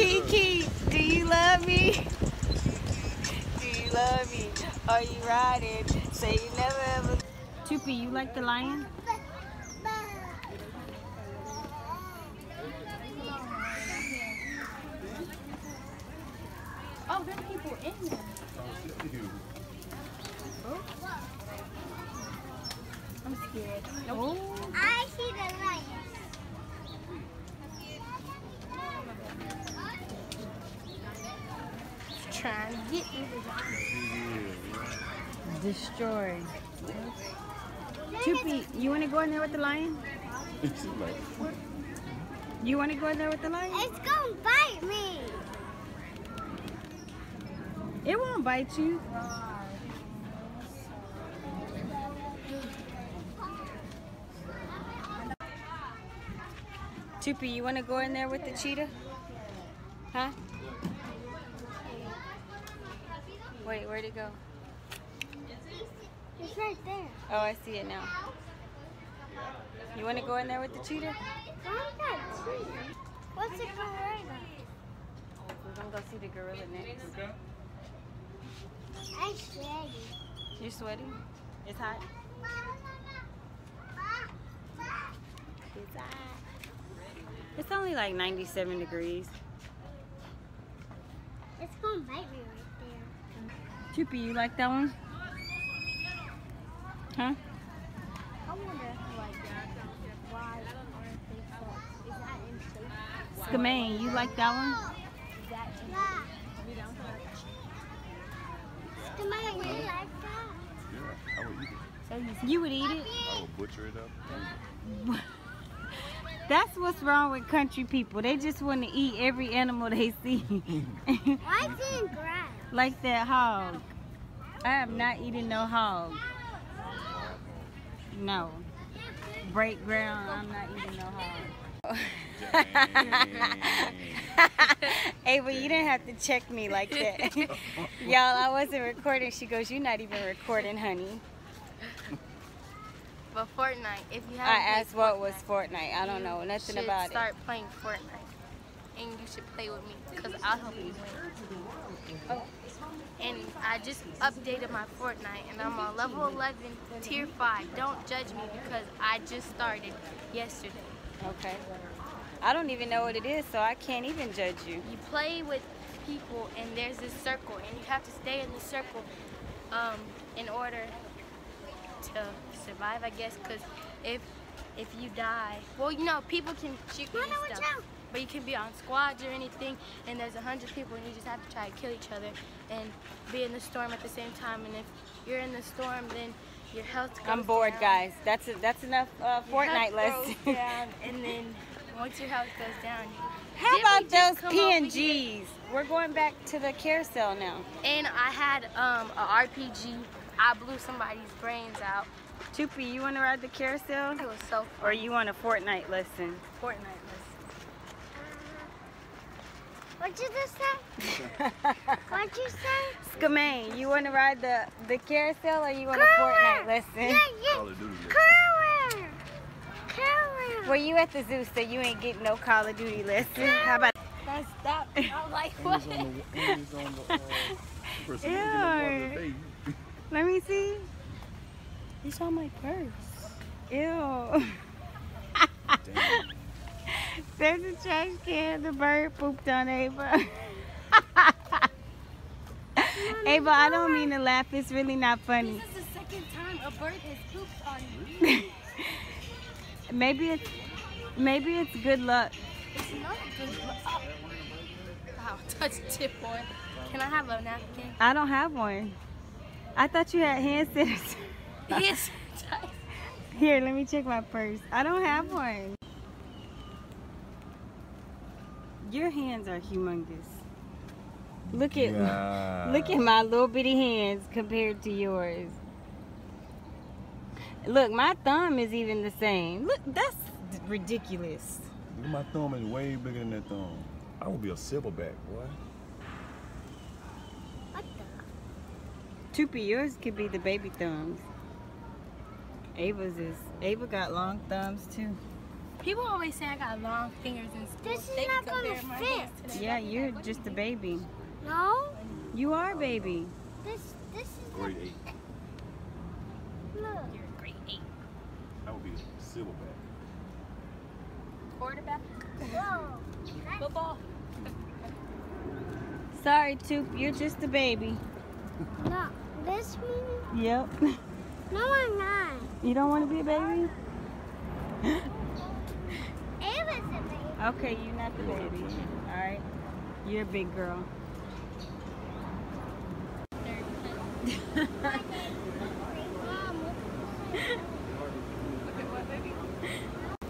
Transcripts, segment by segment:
Kiki, do you love me? Do you love me? Are you riding? Say you never ever. Toopie, you like the lion? Oh, there's people in there. I'm scared. Oh. I see the light. Trying to get me. Destroyed. Toopie, you want to go in there with the lion? You want to go in there with the lion? It's gonna bite me. It won't bite you. Toopie, you want to go in there with the cheetah? Huh? Wait, where'd it go? It's right there. Oh, I see it now. You want to go in there with the cheetah? Why that tree? What's it going right now? We're going to go see the gorilla next. I'm sweaty. You're sweating? It's hot? It's hot. It's only like 97 degrees. It's gonna bite me right Toopie, you like that one? Huh? there. I wonder, like, why. Is that in shape? You like that one? Is that in yeah. Come you like that? Yeah, I would eat it. You would eat it? I would butcher it up. That's what's wrong with country people. They just want to eat every animal they see. Why is it in grass? Like that hog. I am not eating no hog. No. Break ground, I'm not eating no hog. Ava, you didn't have to check me like that. Y'all, I wasn't recording. She goes, you're not even recording, honey. But Fortnite, if you have I asked what was Fortnite. I don't know nothing should about start playing Fortnite. And you should play with me because I'll help you win. Oh. And I just updated my Fortnite and I'm on level 11, tier 5. Don't judge me because I just started yesterday. Okay. I don't even know what it is, so I can't even judge you. You play with people and there's this circle and you have to stay in the circle um, in order to survive, I guess, because if if you die, well, you know, people can shoot you Mama, and watch stuff. But you can be on squads or anything, and there's a hundred people, and you just have to try to kill each other and be in the storm at the same time. And if you're in the storm, then your health goes I'm bored, down. guys. That's a, that's enough uh, Fortnite goes and then once your health goes down, How about those come over here? PNGs? We're going back to the carousel now. and I had um, a RPG. I blew somebody's brains out. Toopie, you want to ride the carousel? It was so Or you want a Fortnite lesson? Fortnite What did you say? What'd you say? Skamaine, you want to ride the, the carousel or you want a Color. Fortnite lesson? Yeah, yeah. Call of Duty. Color. Color. Well, you at the zoo, so you ain't getting no Call of Duty lesson. How about That's that. I'm like, what? Hands on the, on the, uh, Ew. the. Let me see. It's on my purse. Ew. There's a trash can. The bird pooped on Ava. Ava, I don't mean to laugh. It's really not funny. This is the second time a bird has pooped on me. maybe it's maybe it's good luck. It's not good. Oh. Wow, touch tip boy. Can I have a napkin? I don't have one. I thought you had hand sanitizer. yes. Here, let me check my purse. I don't have one. Your hands are humongous. Look at Yeah. look at my little bitty hands compared to yours. Look, my thumb is even the same. Look, that's ridiculous. Look my thumb is way bigger than that thumb. I would be a silverback, boy. What the? Toopie, yours could be the baby thumbs. Ava's is Ava got long thumbs too. People always say I got long fingers and stuff. This is They not gonna fit. hands to their Yeah, you're just a baby. No. You are a baby. This this is Grade eight. look. You're a grade eight. I would be a silverback. Quarterback. Whoa. Football. Sorry, Toop, you're just a baby. No, this one. Yep. No, I'm not. You don't want to be a baby? Okay, you're not the baby. All right. You're a big girl.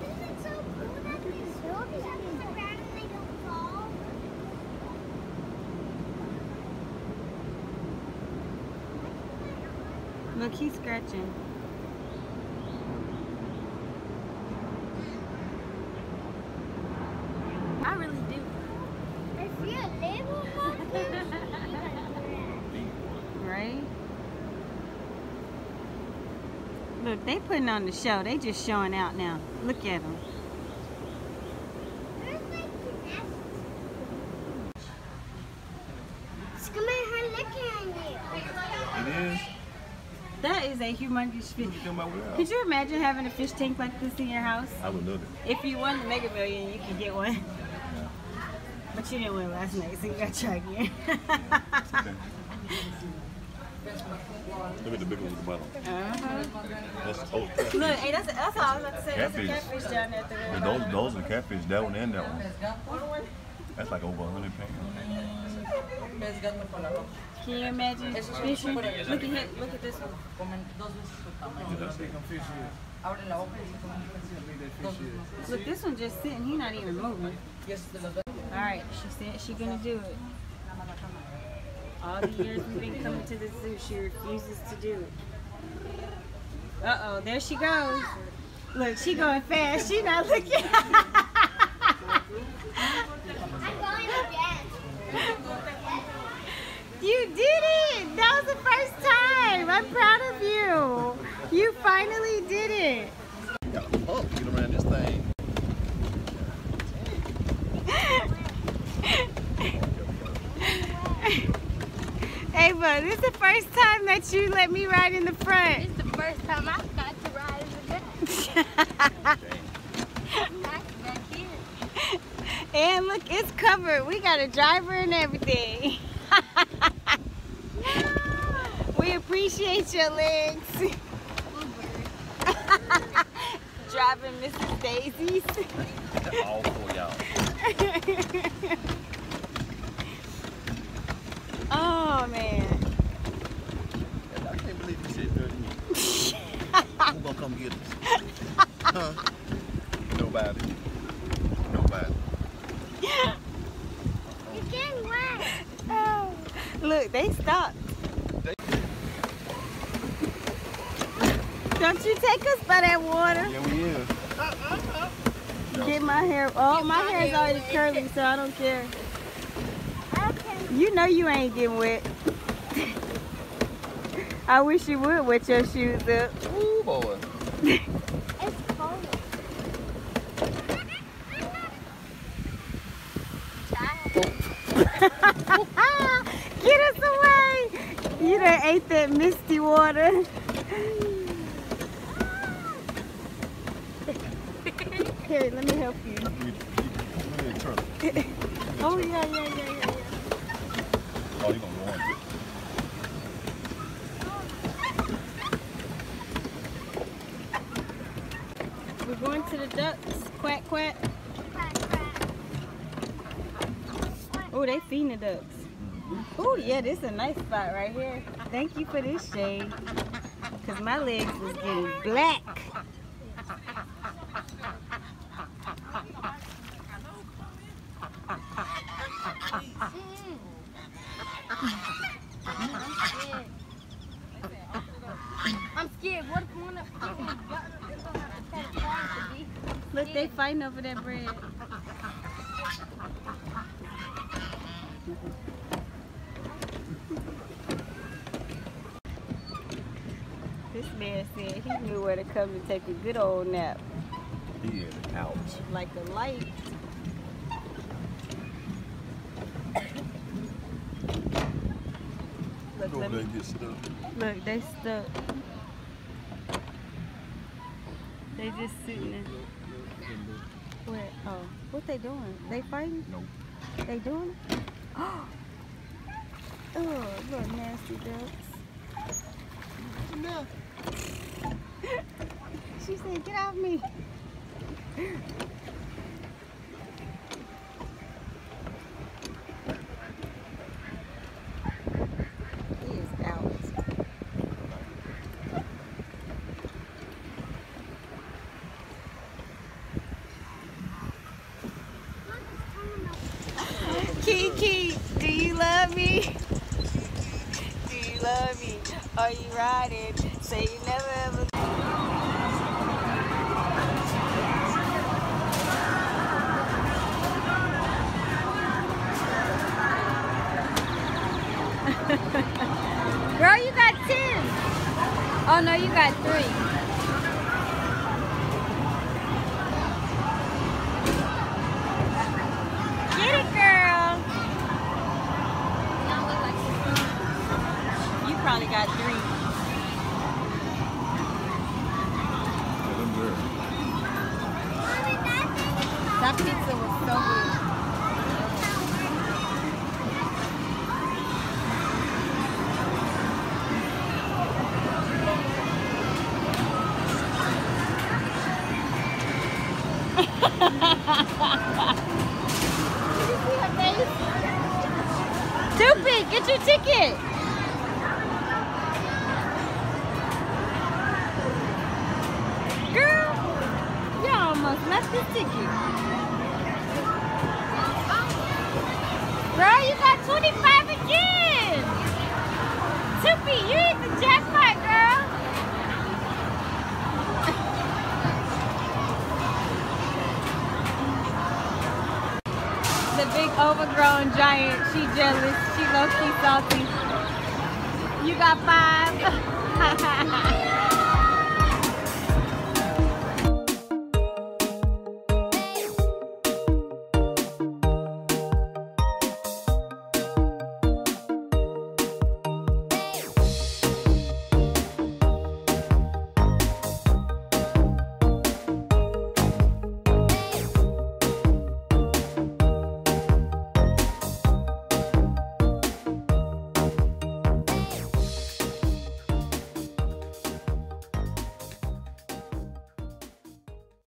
Look, he's so cool that these zombies have to around and they don't fall? Look, he's scratching. I really do. If you're a little monkey, Right? Look, they putting on the show. They just showing out now. Look at them. there's like. It's coming her licking on you. It is. That is a humongous fish. You can my well. Could you imagine having a fish tank like this in your house? I would love it. If you won the Mega Million, you could get one. But you didn't win last night, so you gotta try again. Okay. Look at the big one with the bottom. uh-huh. That's oh, catfish. Look, hey, that's, that's all I was about to say. That's a Catfish. catfish down there at the Yeah, those those are catfish. That one and that one. That's like over a hundred pounds. Can you imagine fishing? Look at him. Look at this one. Look, this one just sitting. He not even moving. All right, she said she gonna do it. All the years we've been coming to the zoo, she refuses to do it. Uh oh, there she goes. Look, she going fast. She not looking. I'm going again. you did it. That was the first time. I'm proud of you. You finally did it. Got a pump. Get around this thing. Ava, this is the first time that you let me ride in the front. It's the first time I got to ride in the back. back here. and look, it's covered. We got a driver and everything. we appreciate your legs. Driving Mrs. Daisy's. All for y'all. oh man. I can't believe you said 30 minutes. Who gonna come get us? Huh? Nobody. Nobody. You're getting wet. Oh. Look, they stopped. Don't you take us by that water? Yeah, we is. Get my hair. Oh, my hair is already curly, so I don't care. Okay. You know you ain't getting wet. I wish you would wet your shoes up. Ooh, boy. It's cold. Get us away! You done ate that misty water. Here, let me help you. Oh, yeah, yeah, yeah, yeah. yeah. Oh, you gonna go on. We're going to the ducks. Quack. Oh, they feeding the ducks. Oh, yeah, this is a nice spot right here. Thank you for this shade. Because my legs is getting black. I'm scared. What if one of them Look, they fighting over that bread. This man said he knew where to come and take a good old nap. In, out. like the light. Look, Go let over there me, and get stuck. look, they stuck. They just sitting there. Where? Oh, what they doing? They fighting? Nope. They doing it? Oh, little nasty ducks. No. She said, get off me. He is out. Kiki, do you love me? Do you love me? Are you riding? Say you never ever. Girl, you got 10. Oh no, you got three. Get it, girl. Probably got three. Overgrown giant. She jealous. She low key salty. You got five.